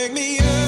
wake me up.